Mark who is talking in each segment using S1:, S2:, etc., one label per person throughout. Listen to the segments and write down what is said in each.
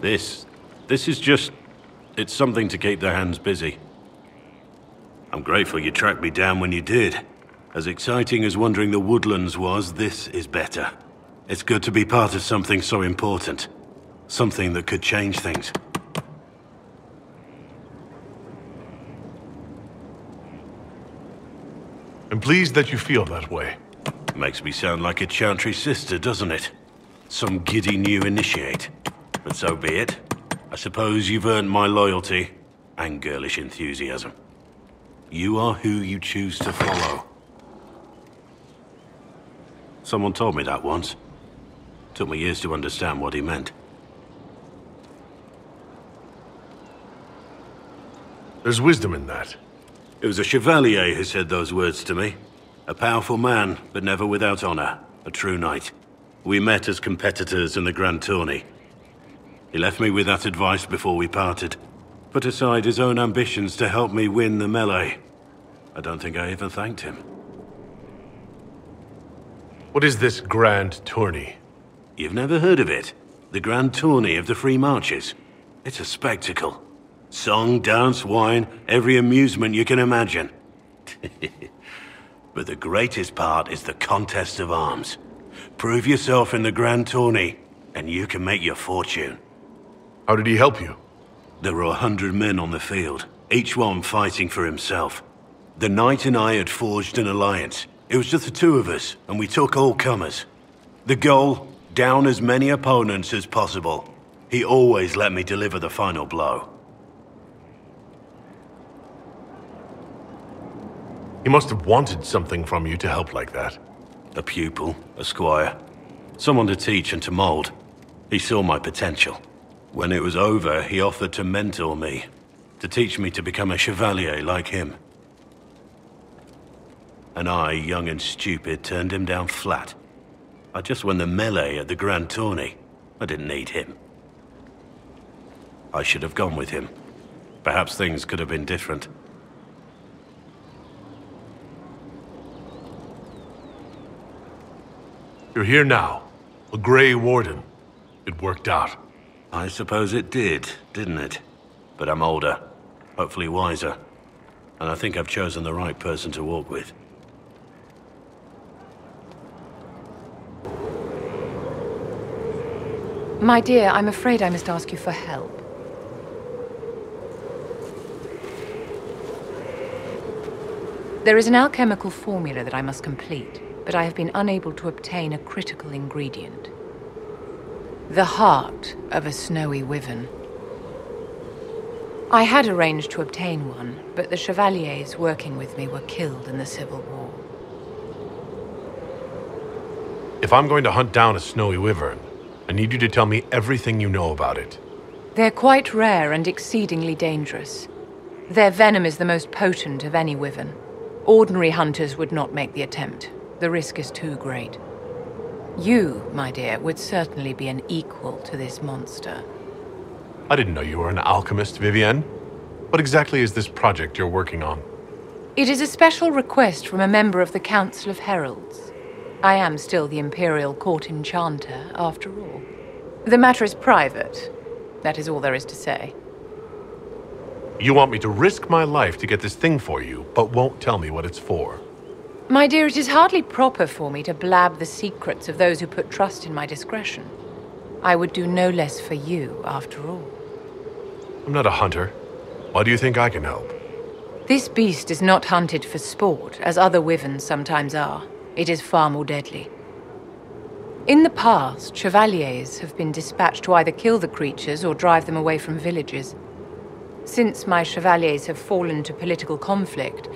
S1: This... this is just... it's something to keep their hands busy. I'm grateful you tracked me down when you did. As exciting as wandering the woodlands was, this is better. It's good to be part of something so important. Something that could change things.
S2: I'm pleased that you feel that way.
S1: Makes me sound like a Chantry sister, doesn't it? Some giddy new initiate. But so be it. I suppose you've earned my loyalty and girlish enthusiasm. You are who you choose to follow. Someone told me that once. Took me years to understand what he meant.
S2: There's wisdom in that.
S1: It was a Chevalier who said those words to me. A powerful man, but never without honor. A true knight. We met as competitors in the Grand Tourney. He left me with that advice before we parted. Put aside his own ambitions to help me win the melee. I don't think I even thanked him.
S2: What is this Grand Tourney?
S1: You've never heard of it? The Grand Tourney of the Free Marches. It's a spectacle. Song, dance, wine, every amusement you can imagine. but the greatest part is the contest of arms. Prove yourself in the Grand Tourney, and you can make your fortune.
S2: How did he help you?
S1: There were a hundred men on the field, each one fighting for himself. The knight and I had forged an alliance. It was just the two of us, and we took all comers. The goal, down as many opponents as possible. He always let me deliver the final blow.
S2: He must have wanted something from you to help like that.
S1: A pupil, a squire. Someone to teach and to mold. He saw my potential. When it was over, he offered to mentor me. To teach me to become a chevalier like him. And I, young and stupid, turned him down flat. I just won the melee at the Grand Tourney. I didn't need him. I should have gone with him. Perhaps things could have been different.
S2: You're here now. A Grey Warden. It worked out.
S1: I suppose it did, didn't it? But I'm older. Hopefully wiser. And I think I've chosen the right person to walk with.
S3: My dear, I'm afraid I must ask you for help. There is an alchemical formula that I must complete, but I have been unable to obtain a critical ingredient. The heart of a snowy wyvern. I had arranged to obtain one, but the chevaliers working with me were killed in the Civil War.
S2: If I'm going to hunt down a snowy wyvern, I need you to tell me everything you know about it.
S3: They're quite rare and exceedingly dangerous. Their venom is the most potent of any wyvern. Ordinary hunters would not make the attempt. The risk is too great. You, my dear, would certainly be an equal to this monster.
S2: I didn't know you were an alchemist, Vivienne. What exactly is this project you're working on?
S3: It is a special request from a member of the Council of Heralds. I am still the Imperial Court Enchanter, after all. The matter is private. That is all there is to say.
S2: You want me to risk my life to get this thing for you, but won't tell me what it's for.
S3: My dear, it is hardly proper for me to blab the secrets of those who put trust in my discretion. I would do no less for you, after all.
S2: I'm not a hunter. Why do you think I can help?
S3: This beast is not hunted for sport, as other wyverns sometimes are. It is far more deadly. In the past, chevaliers have been dispatched to either kill the creatures or drive them away from villages. Since my chevaliers have fallen to political conflict,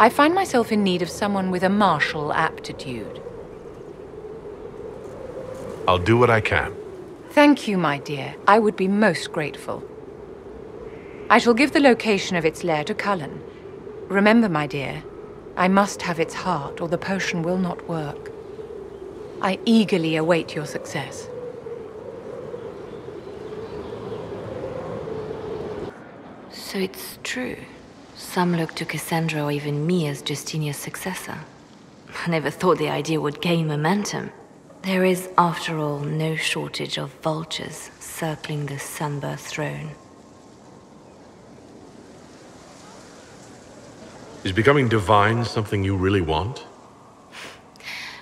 S3: I find myself in need of someone with a martial aptitude.
S2: I'll do what I can.
S3: Thank you, my dear. I would be most grateful. I shall give the location of its lair to Cullen. Remember, my dear, I must have its heart or the potion will not work. I eagerly await your success.
S4: So it's true. Some look to Cassandra or even me as Justinia's successor. I never thought the idea would gain momentum.
S5: There is, after all, no shortage of vultures circling the Sunburst throne.
S6: Is becoming divine something you really want?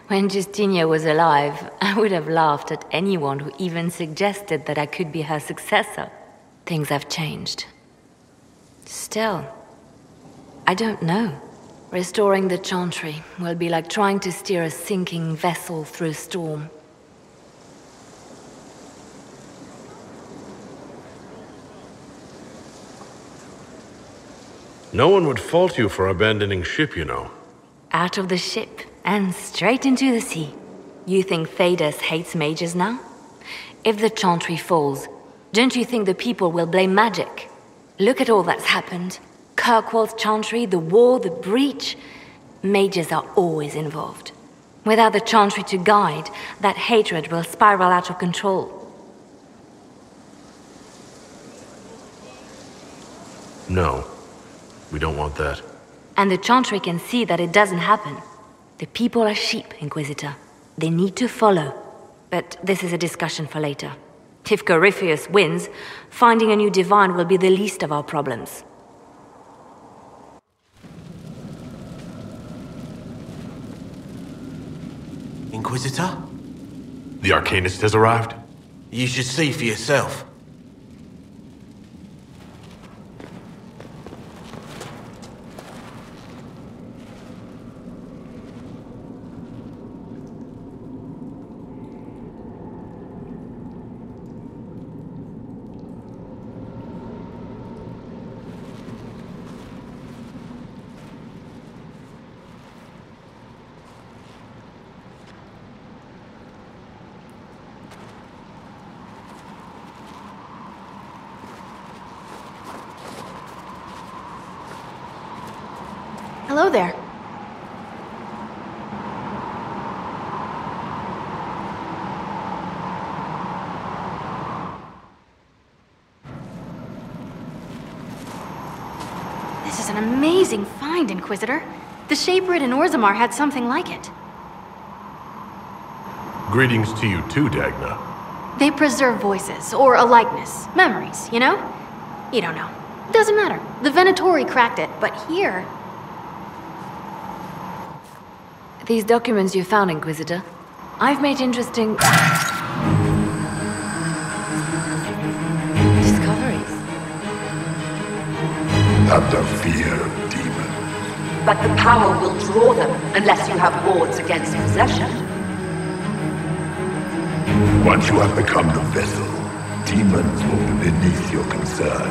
S5: When Justinia was alive, I would have laughed at anyone who even suggested that I could be her successor. Things have changed. Still, I don't know. Restoring the Chantry will be like trying to steer a sinking vessel through a storm.
S6: No one would fault you for abandoning ship, you know.
S5: Out of the ship and straight into the sea. You think Thedas hates mages now? If the Chantry falls, don't you think the people will blame magic? Look at all that's happened. Kirkwall's Chantry, the war, the breach. Mages are always involved. Without the Chantry to guide, that hatred will spiral out of control.
S6: No. We don't want that.
S5: And the Chantry can see that it doesn't happen. The people are sheep, Inquisitor. They need to follow. But this is a discussion for later. If Corypheus wins, finding a new divine will be the least of our problems.
S1: Inquisitor?
S6: The Arcanist has arrived?
S1: You should see for yourself.
S7: Hello there. This is an amazing find, Inquisitor. The Shaperate in Orzammar had something like it.
S6: Greetings to you too, Dagna.
S7: They preserve voices, or a likeness, memories, you know? You don't know. Doesn't matter. The Venatori cracked it, but here,
S5: These documents you found, Inquisitor, I've made interesting... discoveries.
S8: Not the fear of demons.
S9: But the power will draw them unless you have wards against possession.
S8: Once you have become the vessel, demons will be beneath your concern.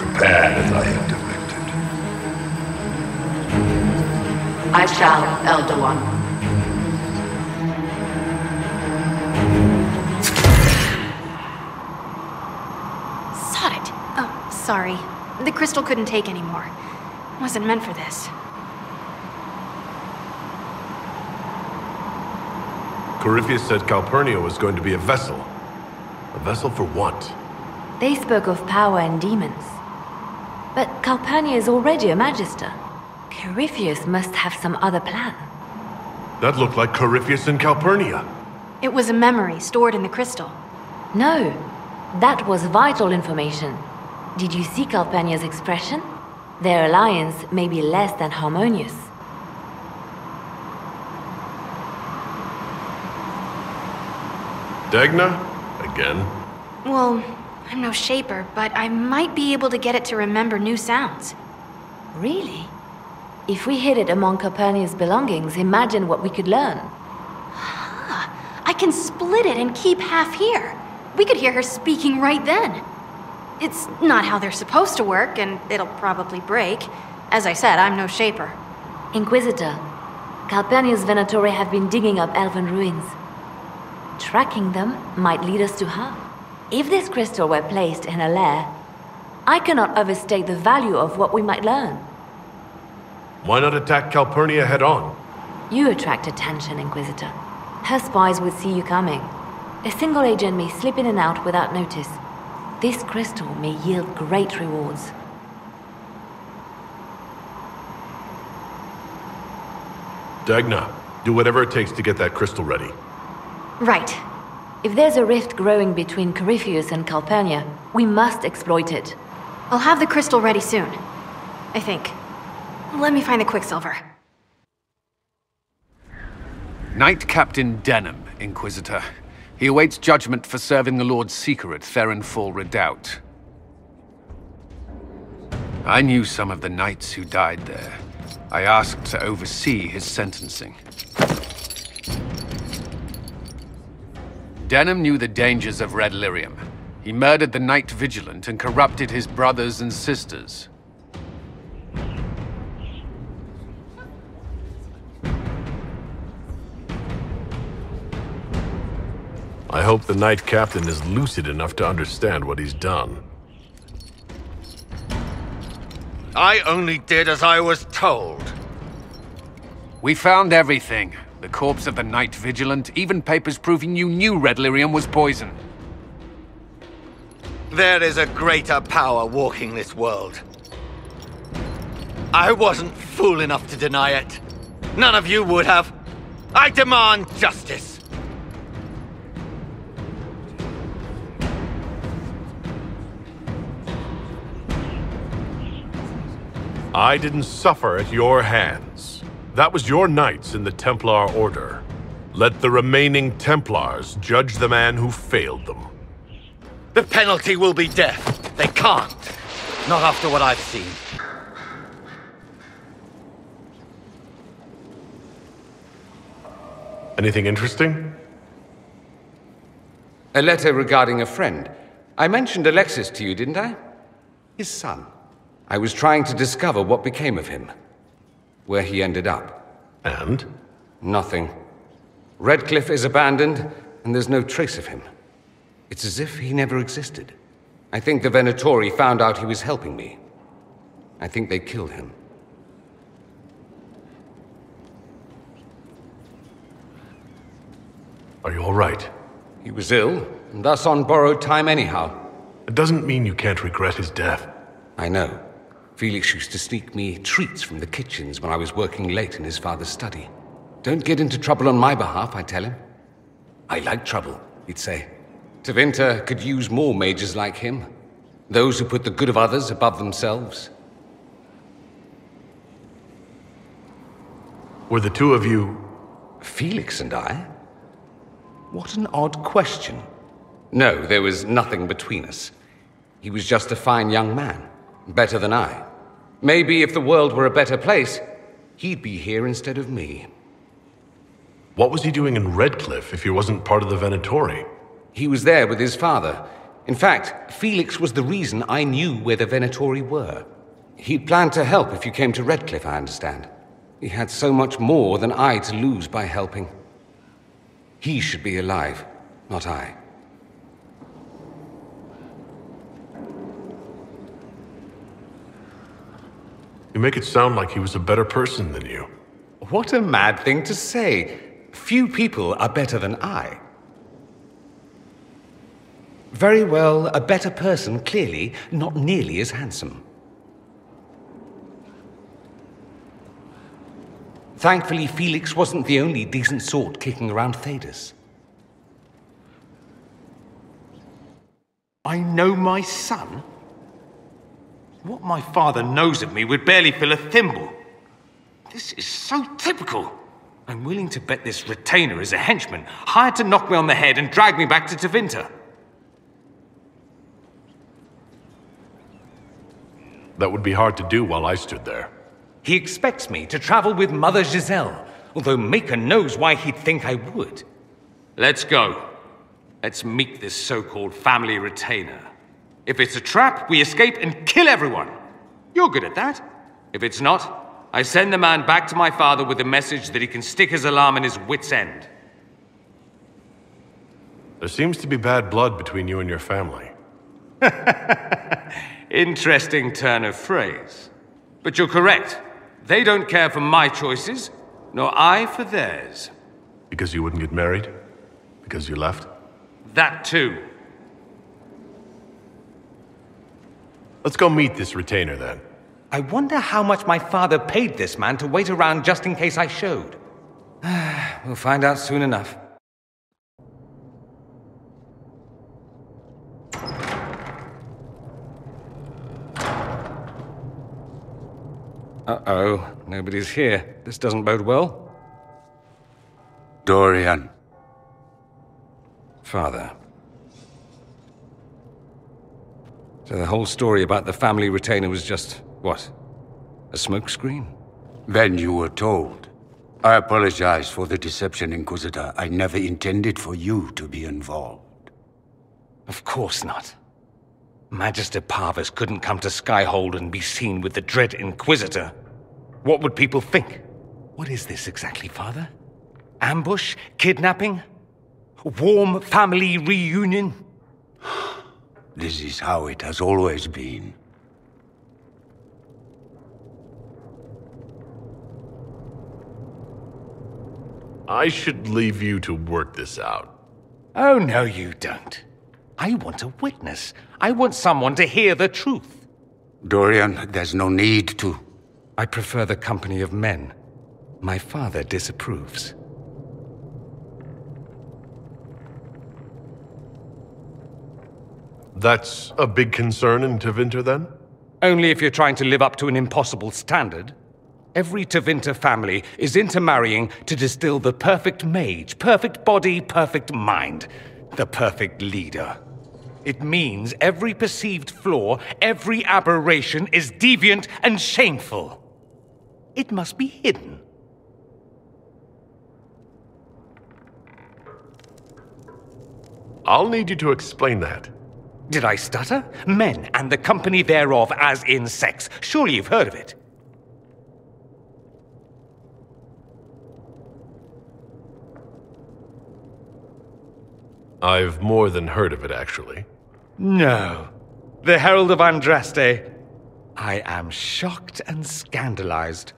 S8: Prepare as I have
S9: I shall, Elder One.
S7: Sod it. Oh, sorry. The crystal couldn't take any anymore. Wasn't meant for this.
S6: Corypheus said Calpurnia was going to be a vessel. A vessel for what?
S5: They spoke of power and demons. But Calpurnia is already a Magister. Corypheus must have some other plan.
S6: That looked like Corypheus and Calpurnia.
S7: It was a memory stored in the crystal.
S5: No, that was vital information. Did you see Calpurnia's expression? Their alliance may be less than harmonious.
S6: Dagna? Again?
S7: Well, I'm no shaper, but I might be able to get it to remember new sounds.
S5: Really? If we hid it among Calpurnia's belongings, imagine what we could learn.
S7: Ah, I can split it and keep half here. We could hear her speaking right then. It's not how they're supposed to work, and it'll probably break. As I said, I'm no shaper.
S5: Inquisitor, Calpurnia's Venatori have been digging up elven ruins. Tracking them might lead us to her. If this crystal were placed in a lair, I cannot overstate the value of what we might learn.
S6: Why not attack Calpurnia head on?
S5: You attract attention, Inquisitor. Her spies would see you coming. A single agent may slip in and out without notice. This crystal may yield great rewards.
S6: Dagna, do whatever it takes to get that crystal ready.
S7: Right.
S5: If there's a rift growing between Corypheus and Calpurnia, we must exploit it.
S7: I'll have the crystal ready soon. I think. Let me find the Quicksilver.
S10: Knight Captain Denham, Inquisitor. He awaits judgment for serving the Lord Seeker at Therinfal Redoubt. I knew some of the knights who died there. I asked to oversee his sentencing. Denham knew the dangers of Red Lyrium. He murdered the Knight Vigilant and corrupted his brothers and sisters.
S6: Hope the Knight Captain is lucid enough to understand what he's done.
S11: I only did as I was told.
S10: We found everything. The corpse of the Knight Vigilant, even papers proving you knew Red Lyrium was poison.
S11: There is a greater power walking this world. I wasn't fool enough to deny it. None of you would have. I demand justice.
S6: I didn't suffer at your hands. That was your knights in the Templar Order. Let the remaining Templars judge the man who failed them.
S11: The penalty will be death. They can't. Not after what I've seen.
S6: Anything interesting?
S12: A letter regarding a friend. I mentioned Alexius to you, didn't I? His son. I was trying to discover what became of him. Where he ended up.
S6: And?
S12: Nothing. Redcliffe is abandoned, and there's no trace of him. It's as if he never existed. I think the Venatori found out he was helping me. I think they killed him.
S6: Are you all right?
S12: He was ill, and thus on borrowed time anyhow.
S6: It doesn't mean you can't regret his death.
S12: I know. Felix used to sneak me treats from the kitchens when I was working late in his father's study. Don't get into trouble on my behalf, I tell him. I like trouble, he'd say. Tevinter could use more mages like him. Those who put the good of others above themselves.
S6: Were the two of you...
S12: Felix and I? What an odd question. No, there was nothing between us. He was just a fine young man. Better than I. Maybe if the world were a better place, he'd be here instead of me.
S6: What was he doing in Redcliffe if he wasn't part of the Venatori?
S12: He was there with his father. In fact, Felix was the reason I knew where the Venatori were. He'd planned to help if you came to Redcliffe, I understand. He had so much more than I to lose by helping. He should be alive, not I.
S6: You make it sound like he was a better person than you.
S12: What a mad thing to say. Few people are better than I. Very well, a better person, clearly, not nearly as handsome. Thankfully, Felix wasn't the only decent sort kicking around Thedas.
S13: I know my son? What my father knows of me would barely fill a thimble. This is so typical. I'm willing to bet this retainer is a henchman, hired to knock me on the head and drag me back to Tevinter.
S6: That would be hard to do while I stood there.
S12: He expects me to travel with Mother Giselle, although Maker knows why he'd think I would.
S13: Let's go. Let's meet this so-called family retainer. If it's a trap, we escape and kill everyone. You're good at that. If it's not, I send the man back to my father with the message that he can stick his alarm in his wit's end.
S6: There seems to be bad blood between you and your family.
S13: Interesting turn of phrase. But you're correct. They don't care for my choices, nor I for theirs.
S6: Because you wouldn't get married? Because you left?
S13: That too.
S6: Let's go meet this retainer then.
S12: I wonder how much my father paid this man to wait around just in case I showed. we'll find out soon enough.
S14: Uh-oh, nobody's here. This doesn't bode well.
S11: Dorian.
S14: Father, So the whole story about the family retainer was just, what? A smokescreen?
S11: Then you were told. I apologize for the deception, Inquisitor. I never intended for you to be involved.
S12: Of course not. Magister Pavus couldn't come to Skyhold and be seen with the dread Inquisitor. What would people think? What is this exactly, Father? Ambush? Kidnapping? Warm family reunion?
S11: This is how it has always been.
S6: I should leave you to work this out.
S12: Oh, no, you don't. I want a witness. I want someone to hear the truth.
S11: Dorian, there's no need to.
S14: I prefer the company of men. My father disapproves.
S6: That's a big concern in Tevinter, then?
S12: Only if you're trying to live up to an impossible standard. Every Tevinter family is intermarrying to distill the perfect mage, perfect body, perfect mind, the perfect leader. It means every perceived flaw, every aberration is deviant and shameful. It must be hidden.
S6: I'll need you to explain that.
S12: Did I stutter? Men and the company thereof, as in sex. Surely you've heard of it.
S6: I've more than heard of it, actually.
S12: No. The Herald of Andraste. I am shocked and scandalized.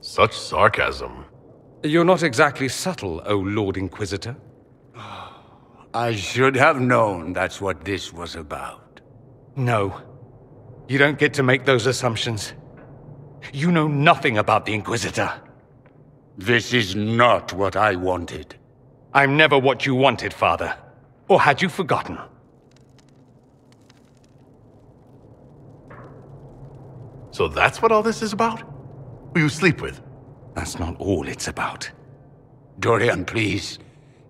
S6: Such sarcasm.
S14: You're not exactly subtle, O Lord Inquisitor.
S11: I should have known that's what this was about.
S12: No. You don't get to make those assumptions. You know nothing about the Inquisitor.
S11: This is not what I wanted.
S12: I'm never what you wanted, Father. Or had you forgotten?
S6: So that's what all this is about? Who you sleep with?
S12: That's not all it's about.
S11: Dorian, please.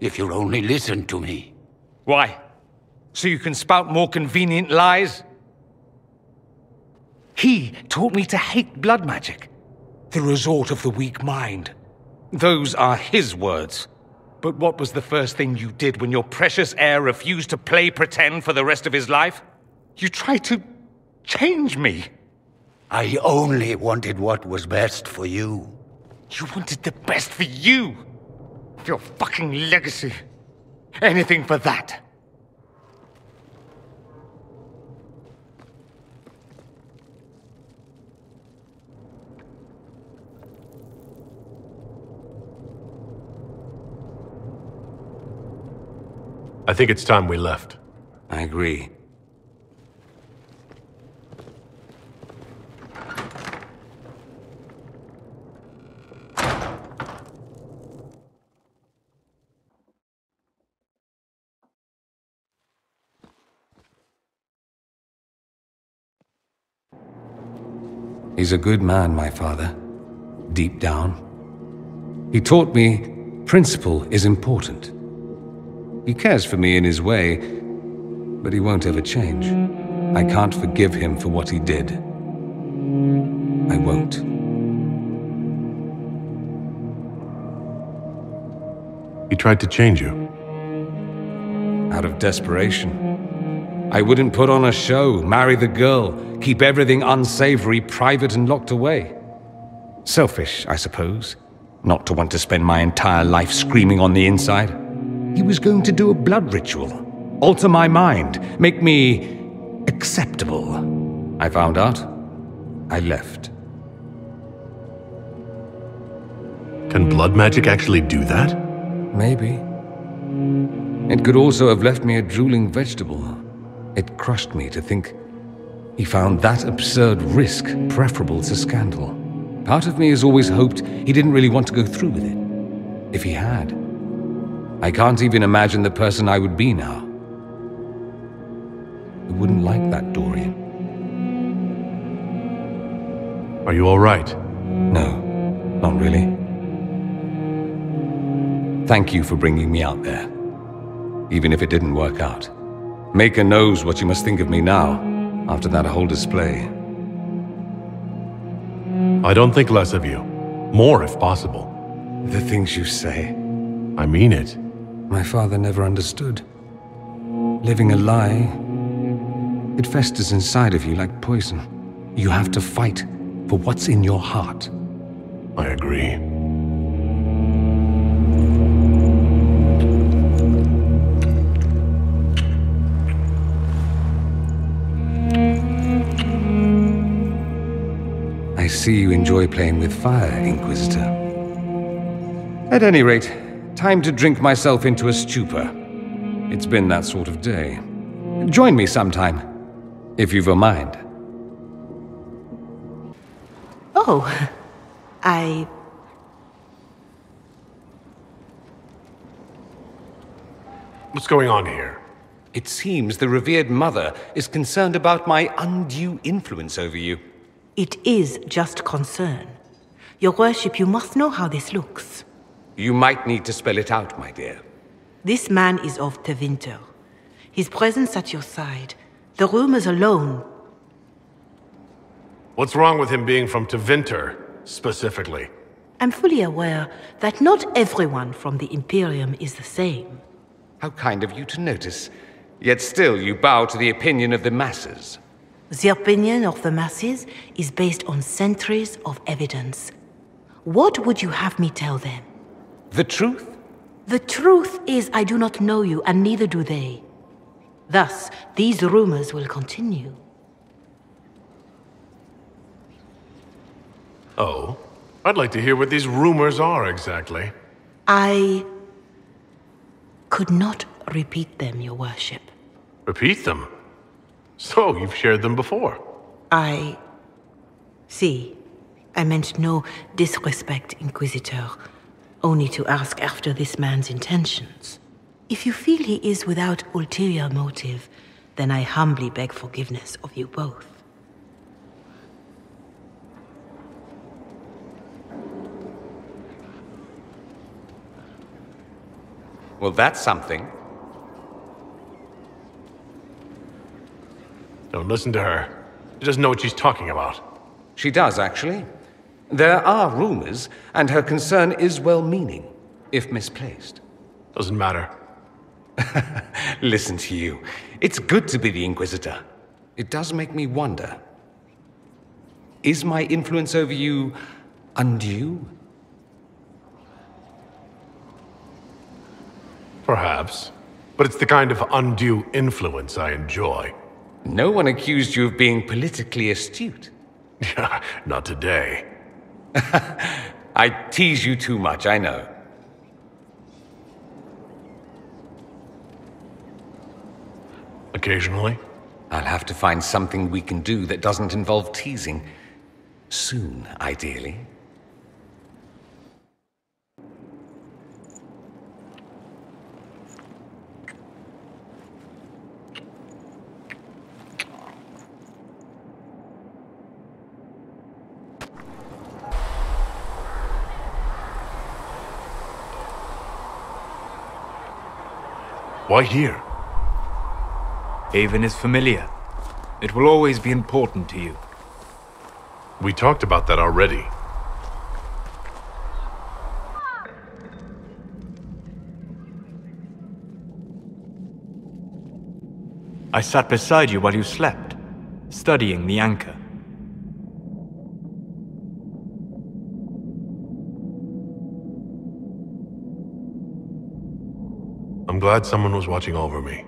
S11: If you'll only listen to me.
S12: Why? So you can spout more convenient lies? He taught me to hate blood magic. The resort of the weak mind. Those are his words. But what was the first thing you did when your precious heir refused to play pretend for the rest of his life? You tried to change me.
S11: I only wanted what was best for you.
S12: You wanted the best for you. Your fucking legacy. Anything for that.
S6: I think it's time we left.
S14: I agree. He's a good man, my father. Deep down. He taught me principle is important. He cares for me in his way, but he won't ever change. I can't forgive him for what he did. I won't.
S6: He tried to change you.
S14: Out of desperation. I wouldn't put on a show, marry the girl, keep everything unsavory private and locked away. Selfish, I suppose. Not to want to spend my entire life screaming on the inside. He was going to do a blood ritual, alter my mind, make me acceptable. I found out. I left.
S6: Can blood magic actually do that?
S14: Maybe. It could also have left me a drooling vegetable. It crushed me to think he found that absurd risk preferable to scandal. Part of me has always hoped he didn't really want to go through with it. If he had, I can't even imagine the person I would be now. I wouldn't like that, Dorian.
S6: Are you all right?
S12: No, not really. Thank you for bringing me out there. Even if it didn't work out. Maker knows what you must think of me now, after that whole display.
S6: I don't think less of you. More, if possible.
S12: The things you say.
S6: I mean it.
S12: My father never understood. Living a lie, it festers inside of you like poison. You have to fight for what's in your heart.
S6: I agree.
S12: See you enjoy playing with fire, Inquisitor. At any rate, time to drink myself into a stupor. It's been that sort of day. Join me sometime, if you've a mind.
S15: Oh, I.
S6: What's going on here?
S12: It seems the revered mother is concerned about my undue influence over you.
S15: It is just concern. Your worship, you must know how this looks.
S12: You might need to spell it out, my dear.
S15: This man is of Tevinter. His presence at your side, the rumors alone.
S6: What's wrong with him being from Tevinter, specifically?
S15: I'm fully aware that not everyone from the Imperium is the same.
S12: How kind of you to notice. Yet still you bow to the opinion of the masses.
S15: The opinion of the masses is based on centuries of evidence. What would you have me tell them?
S12: The truth?
S15: The truth is I do not know you, and neither do they. Thus, these rumors will continue.
S6: Oh? I'd like to hear what these rumors are exactly.
S15: I could not repeat them, your worship.
S6: Repeat them? So, you've shared them before?
S15: I... See, I meant no disrespect, Inquisitor. Only to ask after this man's intentions. If you feel he is without ulterior motive, then I humbly beg forgiveness of you both.
S12: Well, that's something.
S6: Don't listen to her. She doesn't know what she's talking about.
S12: She does, actually. There are rumors, and her concern is well meaning, if misplaced.
S6: Doesn't matter.
S12: Listen to you. It's good to be the Inquisitor. It does make me wonder. Is my influence over you undue?
S6: Perhaps. But it's the kind of undue influence I enjoy.
S12: No one accused you of being politically astute.
S6: Not today.
S12: I tease you too much, I know.
S6: Occasionally?
S12: I'll have to find something we can do that doesn't involve teasing. Soon, ideally.
S6: Why here?
S16: Haven is familiar. It will always be important to you.
S6: We talked about that already.
S16: I sat beside you while you slept, studying the anchor.
S6: I'm glad someone was watching over me.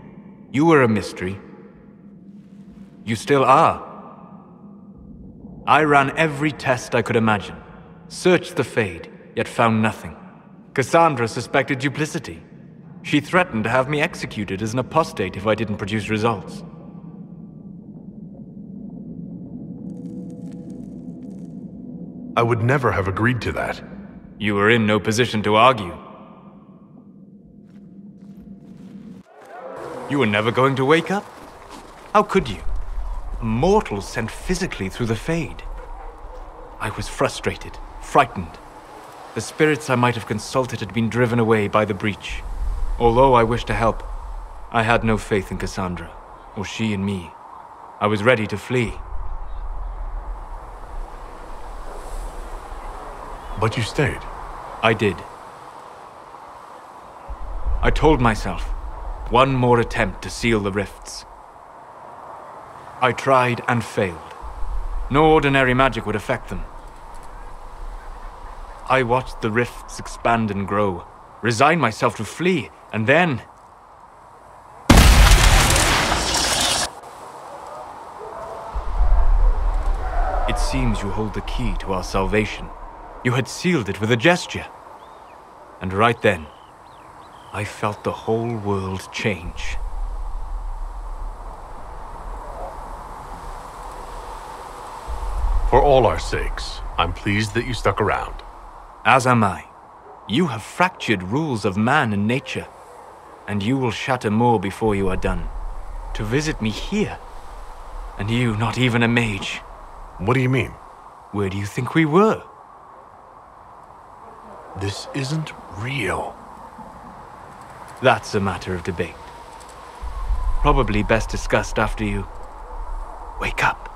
S16: You were a mystery. You still are. I ran every test I could imagine. Searched the Fade, yet found nothing. Cassandra suspected duplicity. She threatened to have me executed as an apostate if I didn't produce results.
S6: I would never have agreed to that.
S16: You were in no position to argue. You were never going to wake up? How could you? A mortal sent physically through the Fade. I was frustrated, frightened. The spirits I might have consulted had been driven away by the breach. Although I wished to help, I had no faith in Cassandra, or she in me. I was ready to flee.
S2: But you stayed.
S16: I did. I told myself, one more attempt to seal the rifts. I tried and failed. No ordinary magic would affect them. I watched the rifts expand and grow, resigned myself to flee, and then. It seems you hold the key to our salvation. You had sealed it with a gesture. And right then, I felt the whole world change.
S2: For all our sakes, I'm pleased that you stuck around.
S16: As am I. You have fractured rules of man and nature, and you will shatter more before you are done. To visit me here, and you not even a mage.
S2: What do you mean?
S16: Where do you think we were?
S2: This isn't real.
S16: That's a matter of debate. Probably best discussed after you wake up.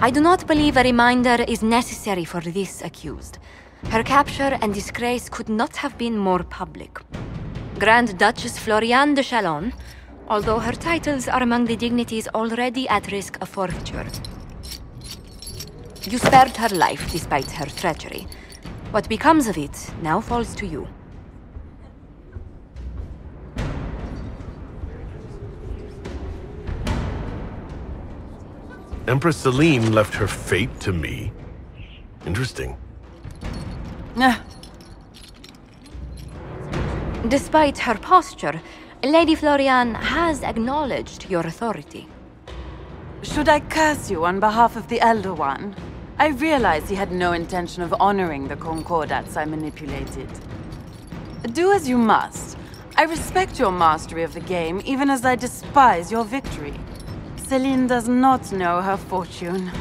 S4: I do not believe a reminder is necessary for this accused. Her capture and disgrace could not have been more public. Grand Duchess Florianne de Chalons, although her titles are among the dignities already at risk of forfeiture. You spared her life despite her treachery. What becomes of it now falls to you.
S2: Empress Celine left her fate to me. Interesting. Ah.
S4: Despite her posture, Lady Florianne has acknowledged your authority.
S17: Should I curse you on behalf of the Elder One? I realize he had no intention of honoring the concordats I manipulated. Do as you must. I respect your mastery of the game, even as I despise your victory. Celine does not know her fortune.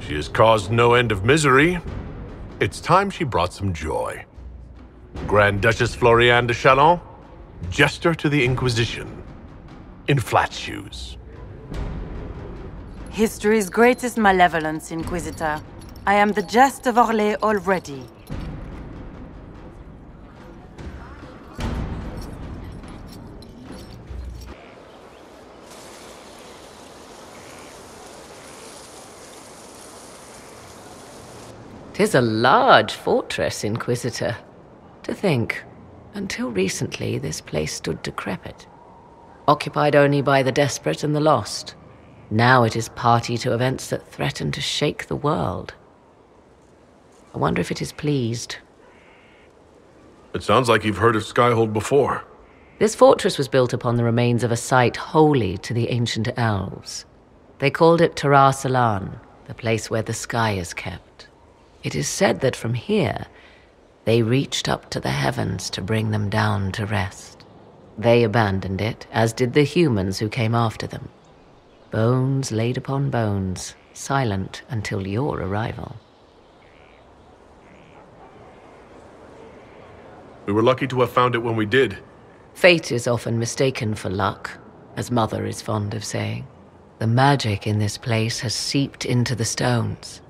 S2: She has caused no end of misery. It's time she brought some joy. Grand Duchess Florianne de Chalons, jester to the Inquisition, in flat shoes.
S17: History's greatest malevolence, Inquisitor. I am the jest of Orlais already.
S9: Tis a large fortress, Inquisitor. To think, until recently this place stood decrepit. Occupied only by the desperate and the lost. Now it is party to events that threaten to shake the world. I wonder if it is pleased.
S2: It sounds like you've heard of Skyhold before.
S9: This fortress was built upon the remains of a site holy to the ancient elves. They called it Tarasalan, the place where the sky is kept. It is said that from here, they reached up to the heavens to bring them down to rest. They abandoned it, as did the humans who came after them. Bones laid upon bones, silent until your arrival.
S2: We were lucky to have found it when we did.
S9: Fate is often mistaken for luck, as Mother is fond of saying. The magic in this place has seeped into the stones,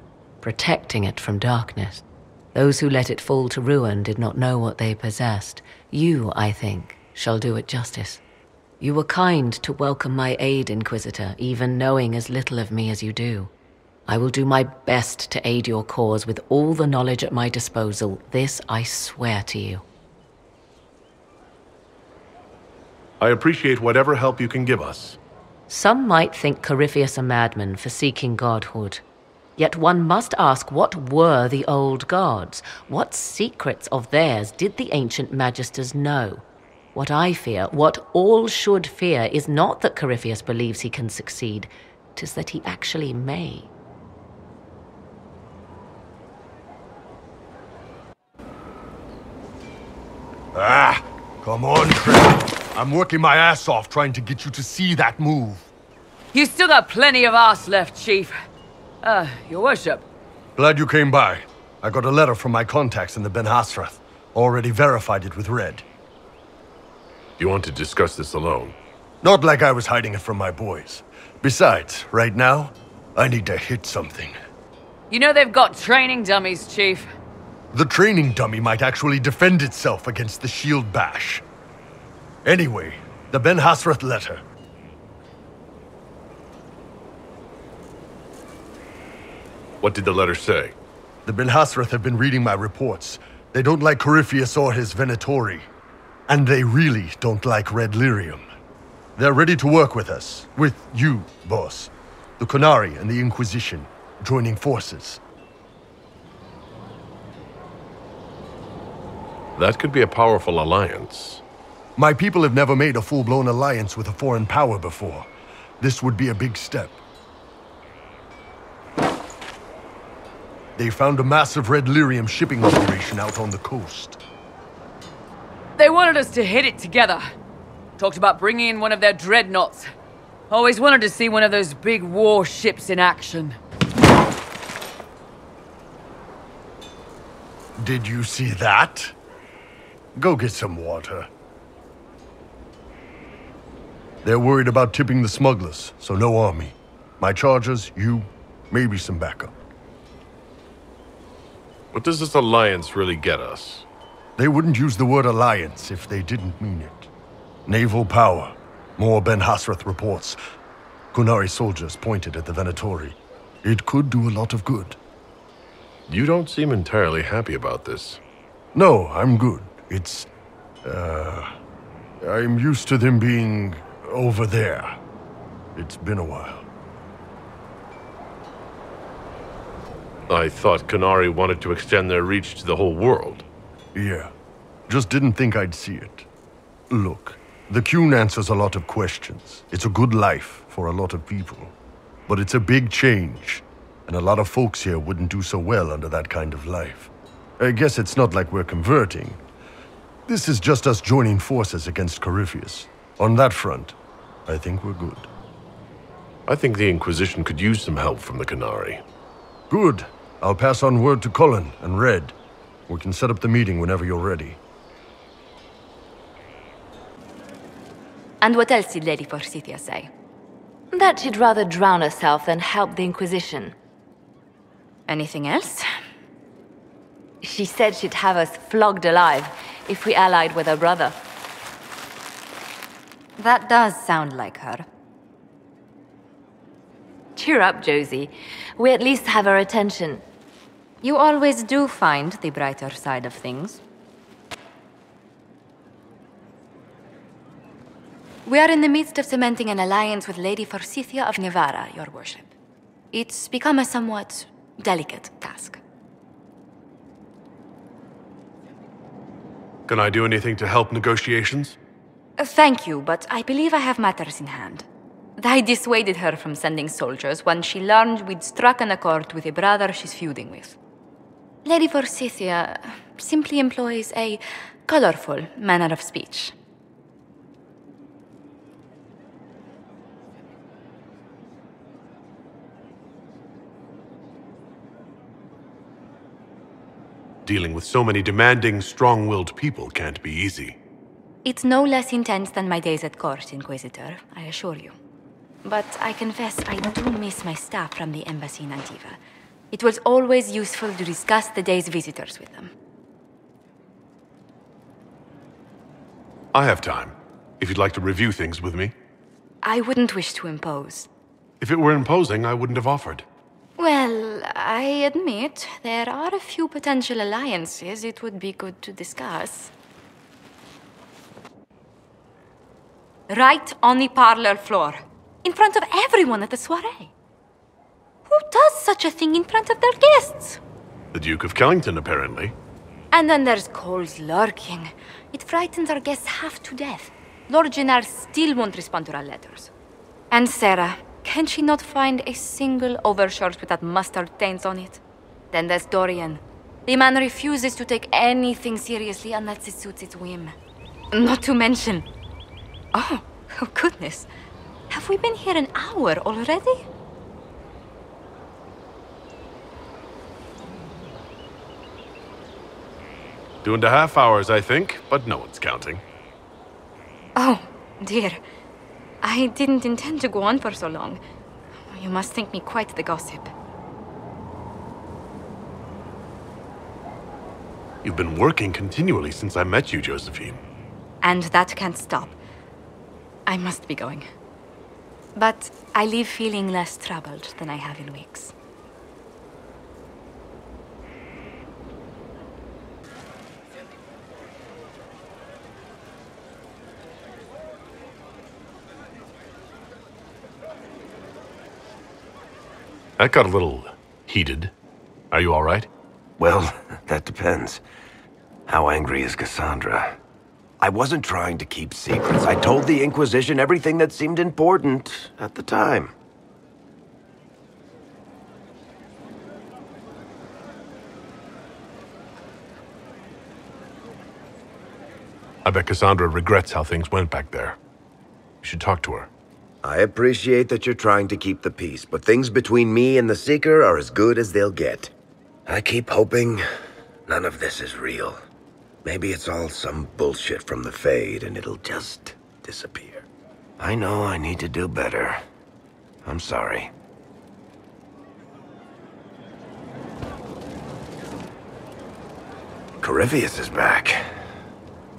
S9: protecting it from darkness. Those who let it fall to ruin did not know what they possessed. You, I think, shall do it justice. You were kind to welcome my aid, Inquisitor, even knowing as little of me as you do. I will do my best to aid your cause with all the knowledge at my disposal. This I swear to you.
S2: I appreciate whatever help you can give us.
S9: Some might think Corypheus a madman for seeking godhood. Yet one must ask what were the old gods? What secrets of theirs did the ancient magisters know? What I fear, what all should fear, is not that Corypheus believes he can succeed, fact is that he actually may.
S2: Ah, come on, Trent. I'm working my ass off trying to get you to see that move.
S18: You still got plenty of ass left, Chief. Uh, your worship.
S2: Glad you came by. I got a letter from my contacts in the Ben-Hassrath. Already verified it with Red.
S6: You want to discuss this alone?
S2: Not like I was hiding it from my boys. Besides, right now, I need to hit something.
S18: You know they've got training dummies, Chief.
S2: The training dummy might actually defend itself against the shield bash. Anyway, the Ben-Hassrath letter.
S6: What did the letter say?
S2: The Ben-Hassrath have been reading my reports. They don't like Corypheus or his Venatori. And they really don't like Red Lyrium. They're ready to work with us. With you, boss. The Qunari and the Inquisition, joining forces.
S6: That could be a powerful alliance.
S2: My people have never made a full-blown alliance with a foreign power before. This would be a big step. They found a massive red lyrium shipping operation out on the coast.
S18: They wanted us to hit it together. Talked about bringing in one of their dreadnoughts. Always wanted to see one of those big warships in action.
S2: Did you see that? Go get some water. They're worried about tipping the smugglers, so no army. My chargers, you, maybe some backup.
S6: What does this alliance really get us?
S2: They wouldn't use the word alliance if they didn't mean it. Naval power. More Ben-Hassrath reports. Qunari soldiers pointed at the Venatori. It could do a lot of good.
S6: You don't seem entirely happy about this.
S2: No, I'm good. It's... Uh... I'm used to them being... over there. It's been a while.
S6: I thought Qunari wanted to extend their reach to the whole world.
S2: Yeah. Just didn't think I'd see it. Look, the Qun answers a lot of questions. It's a good life for a lot of people. But it's a big change, and a lot of folks here wouldn't do so well under that kind of life. I guess it's not like we're converting. This is just us joining forces against Corypheus. On that front, I think we're good.
S6: I think the Inquisition could use some help from the Qunari.
S2: Good. I'll pass on word to Cullen and Red. We can set up the meeting whenever you're ready.
S4: And what else did Lady Forsythia say? That she'd rather drown herself than help the Inquisition. Anything else? She said she'd have us flogged alive if we allied with her brother. That does sound like her. Cheer up, Josie. We at least have her attention. You always do find the brighter side of things. We are in the midst of cementing an alliance with Lady Forsythia of Nevarra, your worship. It's become a somewhat delicate task.
S6: Can I do anything to help negotiations?
S4: Uh, Thank you, but I believe I have matters in hand. I dissuaded her from sending soldiers when she learned we'd struck an accord with a brother she's feuding with. Lady Forsythia simply employs a colorful manner of speech.
S6: Dealing with so many demanding, strong-willed people can't be easy.
S4: It's no less intense than my days at court, Inquisitor, I assure you. But I confess I do miss my staff from the embassy in Antiva. It was always useful to discuss the day's visitors with them.
S6: I have time. If you'd like to review things with me.
S4: I wouldn't wish to impose.
S6: If it were imposing, I wouldn't have offered.
S4: Well, I admit there are a few potential alliances it would be good to discuss. Right on the parlor floor, in front of everyone at the soiree. Who does such a thing in front of their guests?
S6: The Duke of Kellington, apparently.
S4: And then there's Cole's lurking. It frightens our guests half to death. Lord Gennard still won't respond to our letters. And Sera, Can she not find a single overshirt without mustard stains on it? Then there's Dorian. The man refuses to take anything seriously unless it suits its whim. Not to mention... Oh, oh goodness. Have we been here an hour already?
S6: Two and a half hours, I think, but no one's counting.
S4: Oh, dear. I didn't intend to go on for so long. You must think me quite the gossip.
S6: You've been working continually since I met you, Josephine.
S4: And that can't stop. I must be going. But I leave feeling less troubled than I have in weeks.
S6: That got a little heated. Are you all right?
S19: Well, that depends. How angry is Cassandra? I wasn't trying to keep secrets. I told the Inquisition everything that seemed important at the time.
S6: I bet Cassandra regrets how things went back there. You should talk to her.
S19: I appreciate that you're trying to keep the peace, but things between me and the Seeker are as good as they'll get. I keep hoping none of this is real. Maybe it's all some bullshit from the Fade and it'll just disappear. I know I need to do better. I'm sorry. Corypheus is back.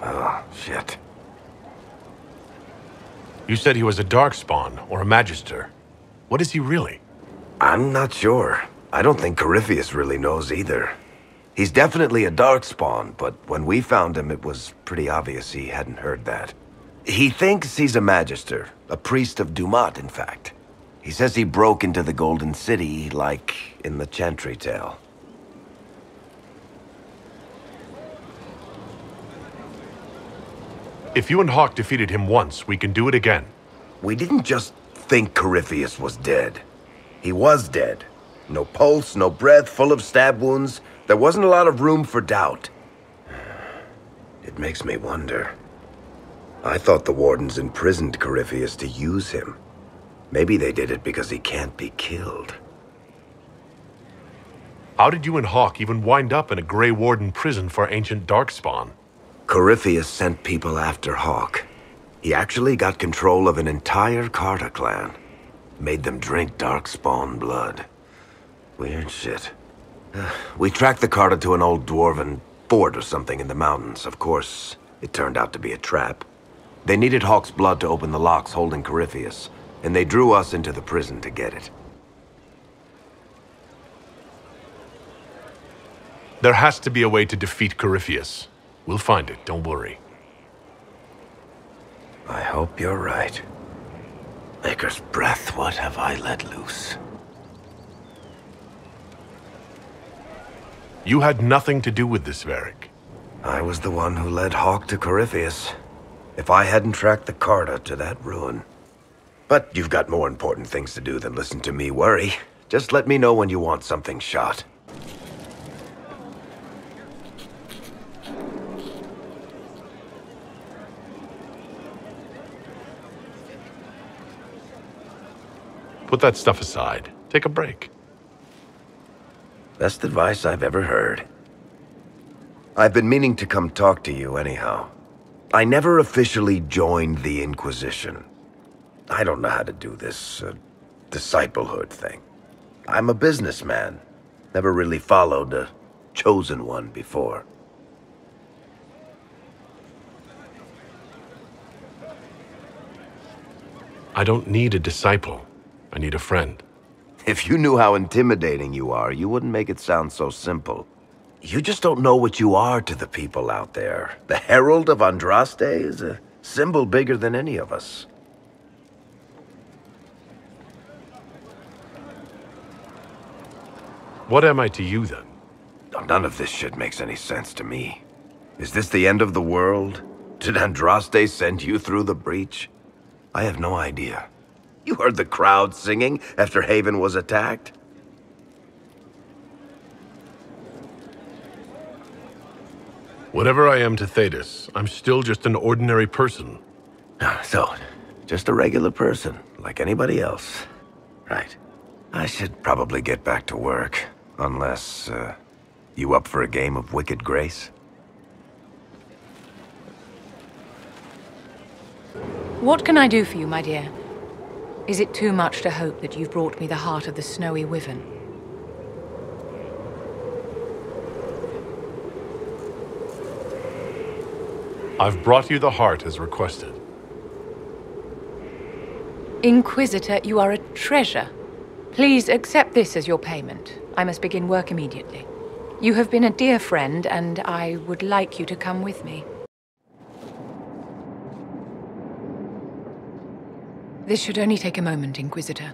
S19: Oh, shit.
S6: You said he was a Darkspawn, or a Magister. What is he really?
S19: I'm not sure. I don't think Corypheus really knows either. He's definitely a Darkspawn, but when we found him, it was pretty obvious he hadn't heard that. He thinks he's a Magister, a priest of Dumat, in fact. He says he broke into the Golden City, like in the Chantry tale.
S6: If you and Hawke defeated him once, we can do it again.
S19: We didn't just think Corypheus was dead. He was dead. No pulse, no breath, full of stab wounds. There wasn't a lot of room for doubt. It makes me wonder. I thought the Wardens imprisoned Corypheus to use him. Maybe they did it because he can't be killed.
S6: How did you and Hawke even wind up in a Grey Warden prison for ancient Darkspawn?
S19: Corypheus sent people after Hawke. He actually got control of an entire Carta clan. Made them drink Darkspawn blood. Weird shit. We tracked the Carta to an old dwarven fort or something in the mountains. Of course, it turned out to be a trap. They needed Hawke's blood to open the locks holding Corypheus, and they drew us into the prison to get it.
S6: There has to be a way to defeat Corypheus. We'll find it, don't worry.
S19: I hope you're right. Maker's breath, what have I let loose?
S6: You had nothing to do with this, Varric.
S19: I was the one who led Hawke to Corypheus. If I hadn't tracked the Carta to that ruin. But you've got more important things to do than listen to me worry. Just let me know when you want something shot.
S6: Put that stuff aside. Take a break.
S19: Best advice I've ever heard. I've been meaning to come talk to you anyhow. I never officially joined the Inquisition. I don't know how to do this uh, disciplehood thing. I'm a businessman. Never really followed a chosen one before.
S6: I don't need a disciple. I need a friend.
S19: If you knew how intimidating you are, you wouldn't make it sound so simple. You just don't know what you are to the people out there. The Herald of Andraste is a symbol bigger than any of us.
S6: What am I to you, then?
S19: None of this shit makes any sense to me. Is this the end of the world? Did Andraste send you through the breach? I have no idea. You heard the crowd singing after Haven was attacked?
S6: Whatever I am to Thedas, I'm still just an ordinary person.
S19: So, just a regular person, like anybody else. Right. I should probably get back to work. Unless, uh, you up for a game of Wicked Grace?
S3: What can I do for you, my dear? Is it too much to hope that you've brought me the heart of the snowy wyvern?
S6: I've brought you the heart as requested.
S3: Inquisitor, you are a treasure. Please accept this as your payment. I must begin work immediately. You have been a dear friend, and I would like you to come with me. This should only take a moment, Inquisitor.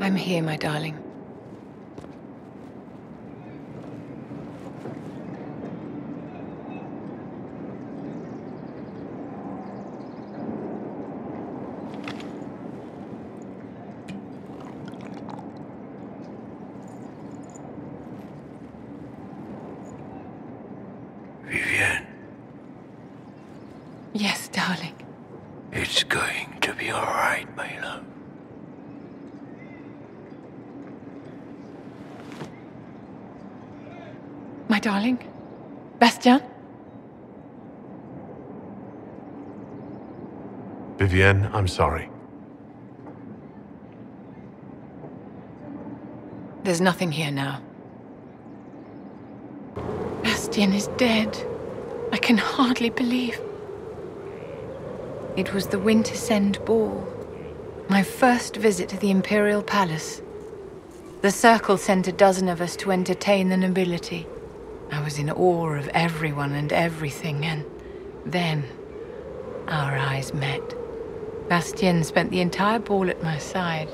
S3: I'm here, my darling.
S11: Vivienne,
S3: Yes, darling.
S11: it's going to be alright, my love.
S3: My darling? Bastien?
S6: Vivienne, I'm sorry.
S3: There's nothing here now. Bastien is dead. I can hardly believe. It was the Wintersend Ball. My first visit to the Imperial Palace. The Circle sent a dozen of us to entertain the nobility. I was in awe of everyone and everything, and then our eyes met. Bastien spent the entire ball at my side.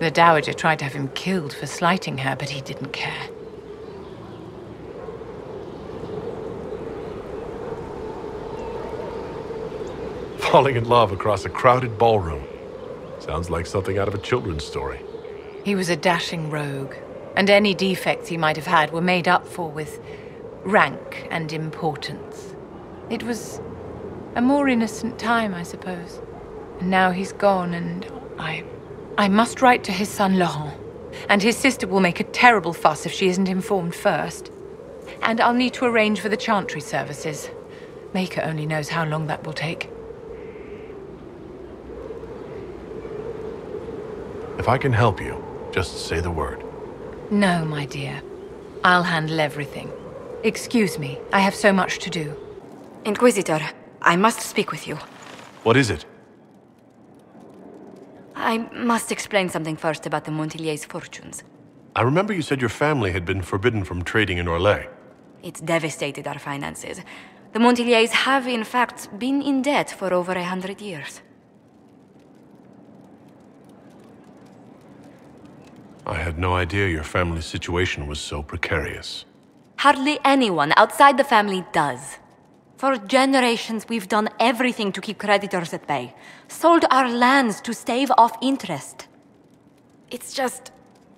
S3: The Dowager tried to have him killed for slighting her, but he didn't care.
S6: Falling in love across a crowded ballroom. Sounds like something out of a children's story.
S3: He was a dashing rogue, and any defects he might have had were made up for with rank and importance. It was a more innocent time, I suppose. And now he's gone, and I. I must write to his son Laurent. And his sister will make a terrible fuss if she isn't informed first. And I'll need to arrange for the chantry services. Maker only knows how long that will take.
S6: If I can help you, just say the word.
S3: No, my dear. I'll handle everything. Excuse me, I have so much to do.
S4: Inquisitor, I must speak with you.
S6: What is it?
S4: I must explain something first about the Montilyet's fortunes.
S6: I remember you said your family had been forbidden from trading in Orlais.
S4: It's devastated our finances. The Montilyet's have, in fact, been in debt for over a hundred years.
S6: I had no idea your family's situation was so precarious.
S4: Hardly anyone outside the family does. For generations, we've done everything to keep creditors at bay, sold our lands to stave off interest. It's just.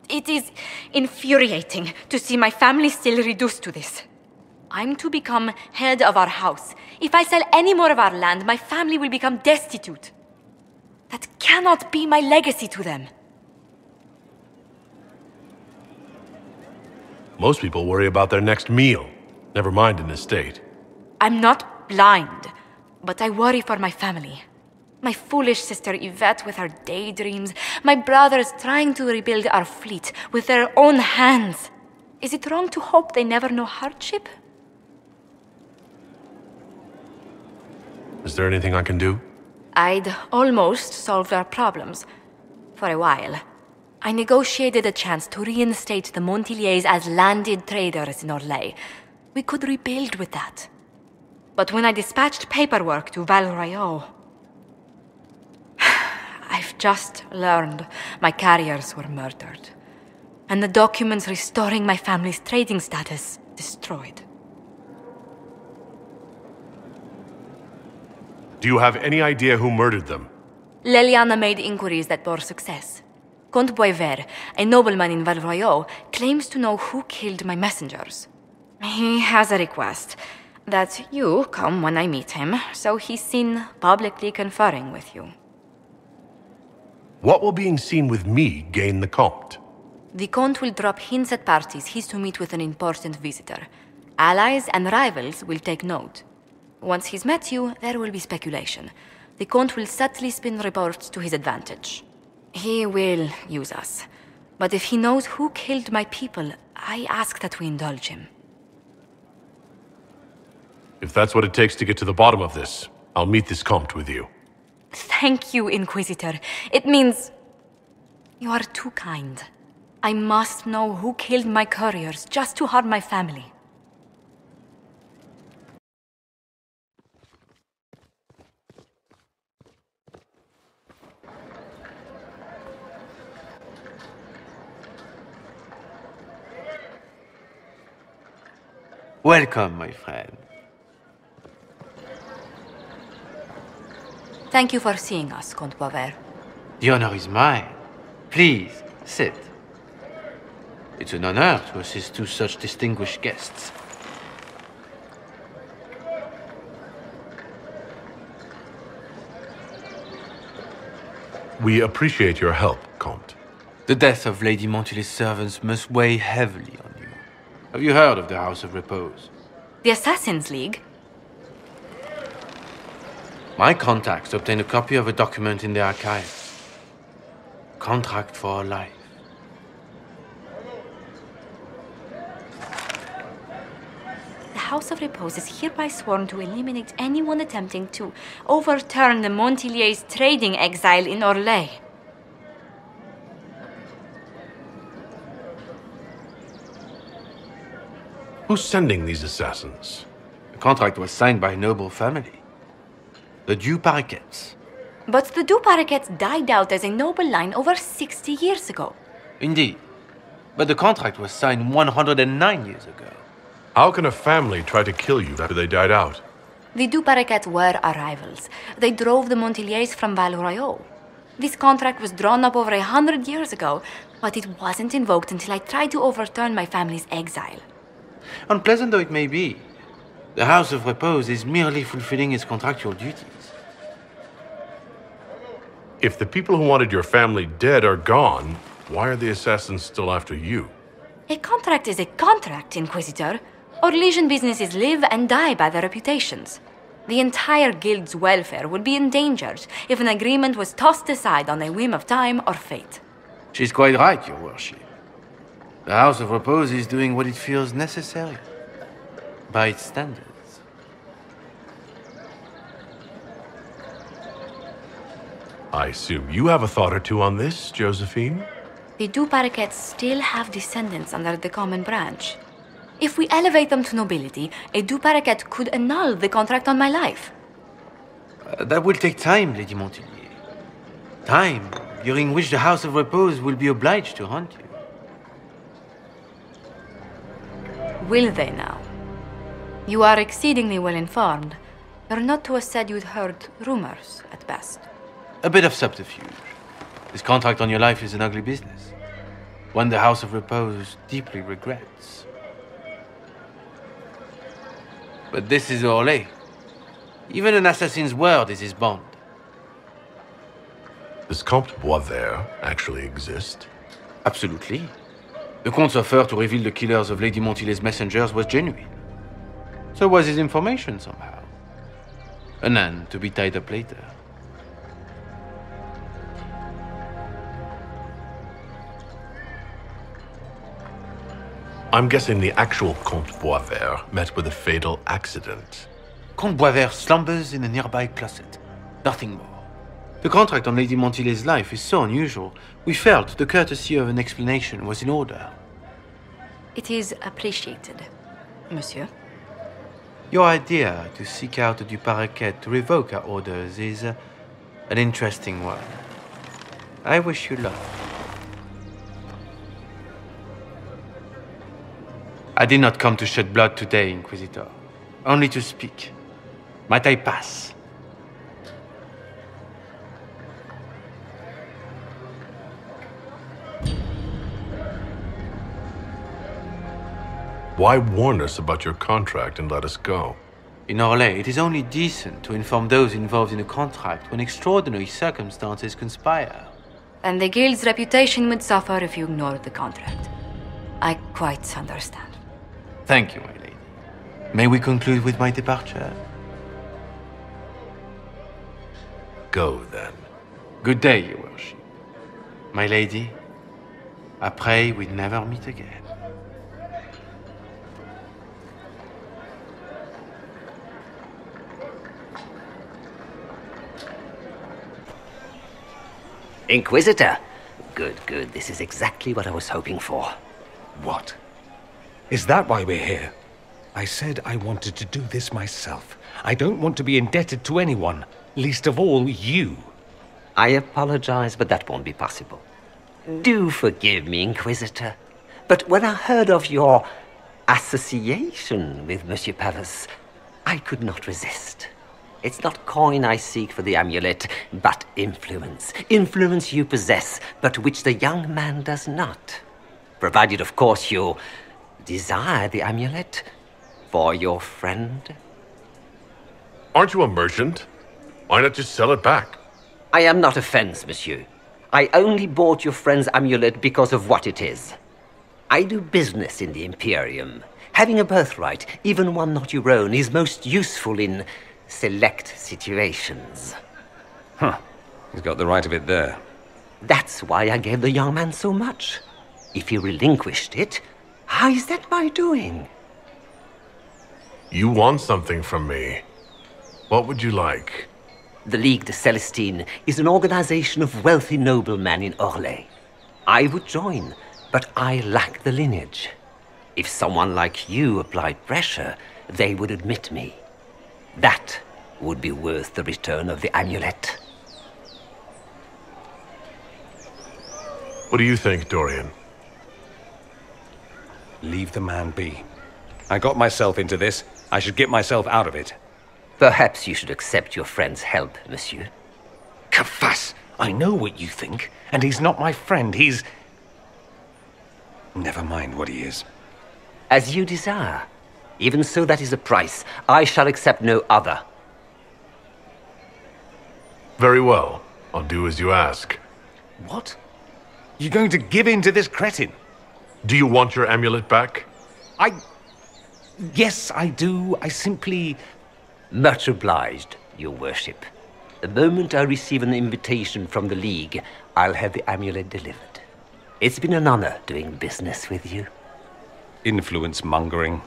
S4: It is infuriating to see my family still reduced to this. I'm to become head of our house. If I sell any more of our land, my family will become destitute. That cannot be my legacy to them.
S6: Most people worry about their next meal, never mind an estate.
S4: I'm not blind, but I worry for my family. My foolish sister Yvette with her daydreams, my brothers trying to rebuild our fleet with their own hands. Is it wrong to hope they never know hardship?
S6: Is there anything I can do?
S4: I'd almost solved our problems. For a while. I negotiated a chance to reinstate the Montilyets as landed traders in Orlais. We could rebuild with that. But when I dispatched paperwork to Val Royeaux, I've just learned my carriers were murdered. And the documents restoring my family's trading status destroyed.
S6: Do you have any idea who murdered them?
S4: Leliana made inquiries that bore success. Comte Boisvert, a nobleman in Val Royeaux, claims to know who killed my messengers. He has a request that you come when I meet him, so he's seen publicly conferring with you.
S6: What will being seen with me gain the Comte?
S4: The Comte will drop hints at parties he's to meet with an important visitor. Allies and rivals will take note. Once he's met you, there will be speculation. The Comte will subtly spin reports to his advantage. He will use us. But if he knows who killed my people, I ask that we indulge him.
S6: If that's what it takes to get to the bottom of this, I'll meet this Comte with you.
S4: Thank you, Inquisitor. It means... You are too kind. I must know who killed my couriers just to harm my family.
S10: Welcome, my friend.
S4: Thank you for seeing us, Comte Boisvert.
S10: The honor is mine. Please, sit. It's an honor to assist two such distinguished guests.
S6: We appreciate your help, Comte.
S10: The death of Lady Montilyet's servants must weigh heavily on you. Have you heard of the House of Repose?
S4: The Assassin's League?
S10: My contacts obtained a copy of a document in the archives. Contract for life.
S4: The House of Repose is hereby sworn to eliminate anyone attempting to overturn the Montilyet's trading exile in Orlais.
S6: Who's sending these assassins?
S10: The contract was signed by a noble family. The Du Paraquets.
S4: But the Du Paraquets died out as a noble line over 60 years ago.
S10: Indeed. But the contract was signed 109 years ago.
S6: How can a family try to kill you after they died out?
S4: The Du Paraquets were our rivals. They drove the Montilyets from Val Royeaux. This contract was drawn up over a hundred years ago, but it wasn't invoked until I tried to overturn my family's exile.
S10: Unpleasant though it may be, the House of Repose is merely fulfilling its contractual duties.
S6: If the people who wanted your family dead are gone, why are the assassins still after you?
S4: A contract is a contract, Inquisitor. Orlesian businesses live and die by their reputations. The entire guild's welfare would be endangered if an agreement was tossed aside on a whim of time or fate.
S10: She's quite right, Your Worship. The House of Repose is doing what it feels necessary. By its standards.
S6: I assume you have a thought or two on this, Josephine?
S4: The Du Paraquets still have descendants under the common branch. If we elevate them to nobility, a Du Paraquet could annul the contract on my life.
S10: Uh, that will take time, Lady Montilyet. Time during which the House of Repose will be obliged to hunt you.
S4: Will they now? You are exceedingly well informed. You're not to have said you'd heard rumors, at best.
S10: A bit of subterfuge. This contract on your life is an ugly business. One the House of Repose deeply regrets. But this is Orlais. Eh? Even an assassin's word is his bond.
S6: Does Comte Boisvert actually exist?
S10: Absolutely. The Comte's offer to reveal the killers of Lady Montilyet's messengers was genuine. So was his information somehow. An end to be tied up later.
S6: I'm guessing the actual Comte Boisvert met with a fatal accident.
S10: Comte Boisvert slumbers in a nearby closet. Nothing more. The contract on Lady Montilyet's life is so unusual, we felt the courtesy of an explanation was in order.
S4: It is appreciated, monsieur.
S10: Your idea to seek out Du Paraquet to revoke our orders is uh, an interesting one. I wish you luck. I did not come to shed blood today, Inquisitor. Only to speak. Might I pass?
S6: Why warn us about your contract and let us go?
S10: In Orlais, it is only decent to inform those involved in a contract when extraordinary circumstances conspire.
S4: And the guild's reputation would suffer if you ignored the contract. I quite understand.
S10: Thank you, my lady. May we conclude with my departure?
S6: Go, then.
S10: Good day, your worship. My lady, I pray we never meet again.
S20: Inquisitor. Good, good. This is exactly what I was hoping for.
S12: What? Is that why we're here? I said I wanted to do this myself. I don't want to be indebted to anyone, least of all you.
S20: I apologize, but that won't be possible. Do forgive me, Inquisitor. But when I heard of your association with Monsieur Pavus, I could not resist. It's not coin I seek for the amulet, but influence. Influence you possess, but which the young man does not. Provided, of course, you desire the amulet for your friend.
S6: Aren't you a merchant? Why not just sell it back?
S20: I am not a fence, monsieur. I only bought your friend's amulet because of what it is. I do business in the Imperium. Having a birthright, even one not your own, is most useful in select situations.
S12: Huh. He's got the right of it there.
S20: That's why I gave the young man so much. If he relinquished it, how is that my doing?
S6: You want something from me. What would you like?
S20: The Ligue de Celestine is an organization of wealthy noblemen in Orlais. I would join, but I lack the lineage. If someone like you applied pressure, they would admit me. That would be worth the return of the amulet.
S6: What do you think, Dorian?
S12: Leave the man be. I got myself into this. I should get myself out of it.
S20: Perhaps you should accept your friend's help, monsieur.
S12: Kaffas! I know what you think, and he's not my friend. He's. Never mind what he is.
S20: As you desire. Even so, that is the price. I shall accept no other.
S6: Very well. I'll do as you ask.
S12: What? You're going to give in to this cretin?
S6: Do you want your amulet back?
S12: I. Yes, I do. I simply.
S20: Much obliged, your worship. The moment I receive an invitation from the League, I'll have the amulet delivered. It's been an honor doing business with you.
S12: Influence mongering.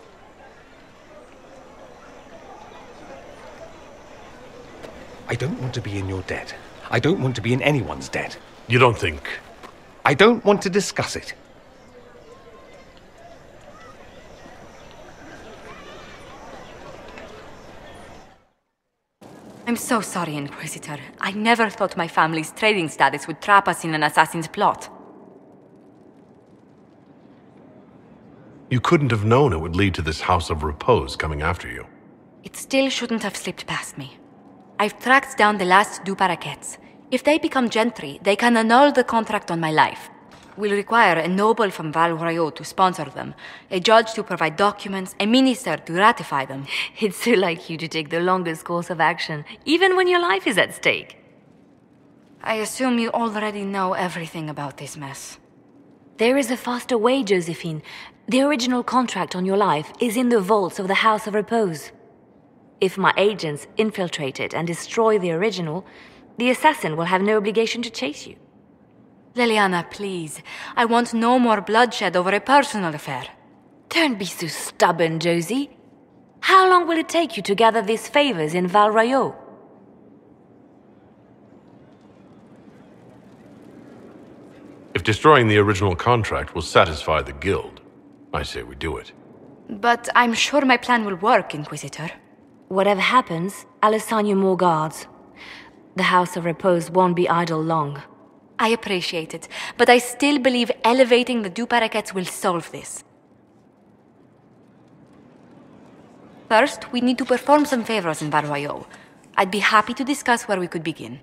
S12: I don't want to be in your debt. I don't want to be in anyone's debt.
S6: You don't think?
S12: I don't want to discuss it.
S4: I'm so sorry, Inquisitor. I never thought my family's trading status would trap us in an assassin's plot.
S6: You couldn't have known it would lead to this House of Repose coming after you.
S4: It still shouldn't have slipped past me. I've tracked down the last Du Paraquets. If they become gentry, they can annul the contract on my life. We'll require a noble from Val Royeaux to sponsor them, a judge to provide documents, a minister to ratify them. It's so like you to take the longest course of action, even when your life is at stake. I assume you already know everything about this mess. There is a faster way, Josephine. The original contract on your life is in the vaults of the House of Repose. If my agents infiltrate it and destroy the original, the assassin will have no obligation to chase you. Leliana, please. I want no more bloodshed over a personal affair. Don't be so stubborn, Josie. How long will it take you to gather these favors in Val Royeaux?
S6: If destroying the original contract will satisfy the Guild, I say we do it.
S4: But I'm sure my plan will work, Inquisitor. Whatever happens, I'll assign you more guards. The House of Repose won't be idle long. I appreciate it, but I still believe elevating the Du Paraquets will solve this. First, we need to perform some favors in Bar I'd be happy to discuss where we could begin.